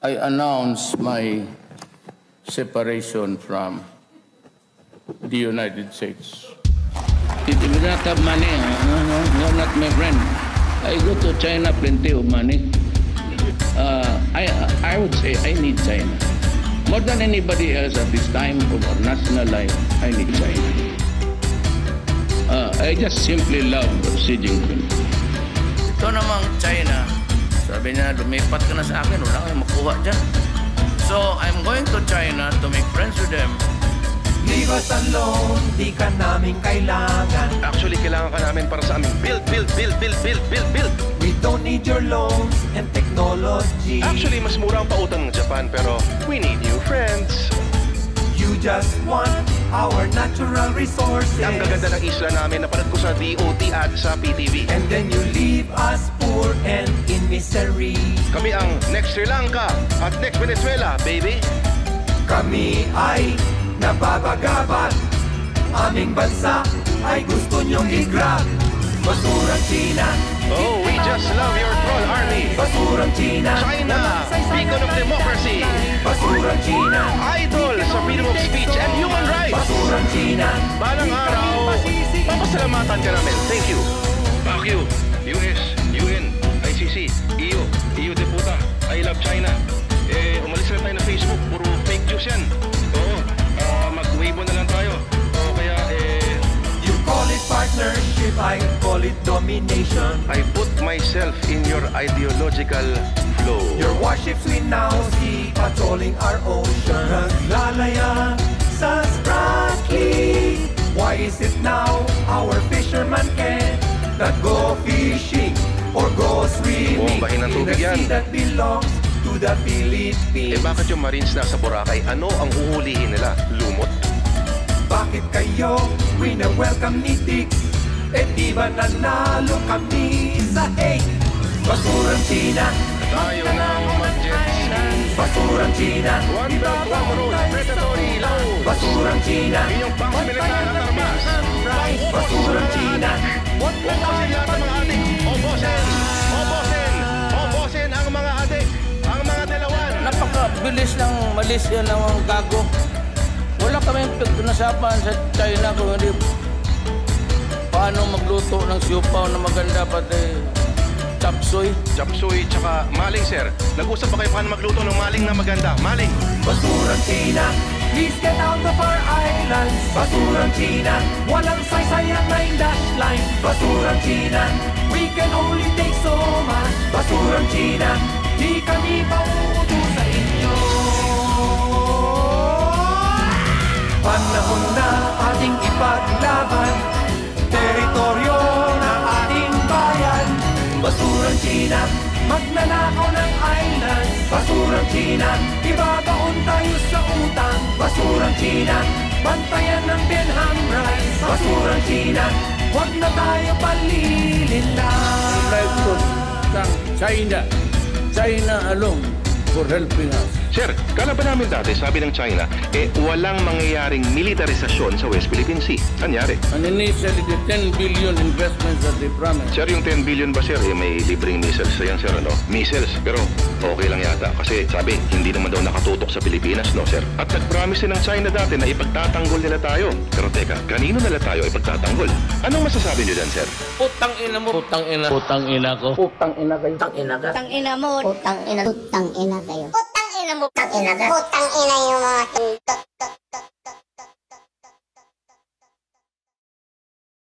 I announce my separation from the United States. If you not have money, you're not my friend. I go to China, plenty of money. Uh, I, I would say I need China. More than anybody else at this time of our national life, I need China. Uh, I just simply love Xi Jinping. Ito namang China, sabi niya, lumipat ka na sa akin, wala kayong makuha dyan. So, I'm going to China to make friends with them. Leave us alone, di ka namin kailangan Actually, kailangan ka namin para sa aming build, build, build, build, build, build, build. We don't need your loans and technology Actually, mas mura ang pautang ng Japan pero we need new friends. You just want our natural resources Ang gaganda ng isla namin napanood ko sa DOT ad sa PTV. And then you leave us poor and in misery Kami ang next Sri Lanka at next Venezuela, baby. Kami ay nababagabat Aming bansa ay gusto nyong i-grab Basurang China Oh, we just love your troll army. Basurang China China, beacon of democracy. Basurang China China Balang araw, papasalamatan ka namin. Thank you. Fuck you. US, UN, ICC, EU, EU Deputa, I love China. Eh, umalis na tayo na Facebook. Puro fake news yan. Oo, ah, mag-weibo na lang tayo. Oo, kaya eh, You call it partnership, I call it domination I put myself in your ideological flow. Your warships we now see patrolling our ocean Naglalaya bahin ng tubig yan. sea that belongs to the Philippines Eh bakit yung Marines nasa Boracay, ano ang uhulihin nila? Lumot? Bakit kayo wina-welcome ni Tix? Eh di ba nanalo kami sa hate? Basurang China Tayo nang mag-jet ski. Basurang China One Road, predatory law. Basurang China Inyong pang-militar at armas. Basurang China Obosin lahat ng mga Napakabilis ng malis yan ng mga gago. Wala kaming pagnasapan sa China kung hindi paano magluto ng siupaw na maganda pati chapsoy. Chapsuy tsaka maling, sir. Nag-usap ba kayo paano magluto ng maling na maganda? Maling! Basurang China Please get out of our island Basurang China Walang saysayang na dash line Basurang China We can only take so much Basurang China Di kami mauuto Basurang China Ibabaon tayo sa utang Basurang China Bantayan ng Benham rice Basurang China Huwag na tayo palilin lang Like to thank China. China alone for helping us. Sir, kala ba namin dati, sabi ng China, eh walang mangyayaring militarisasyon sa West Philippine Sea. Anyari? And initially, the 10 billion investments that they promised. Sir, yung 10 billion ba, sir, eh, may libreng missiles sa yan, sir, ano? Missiles, pero okay lang yata. Kasi sabi, hindi naman daw nakatutok sa Pilipinas, no, sir? At nag-promise din ng China dati na ipagtatanggol nila tayo. Pero teka, kanino nila tayo ipagtatanggol? Anong masasabi niyo dyan, sir? Putang ina mo. Putang ina. Putang ina ko. Putang ina kayo. Putang ina ka. Putang ina mo. Putang ina. Putang ina kayo. Putang ina mo. Putang ina. Putang ina yung mga tundot.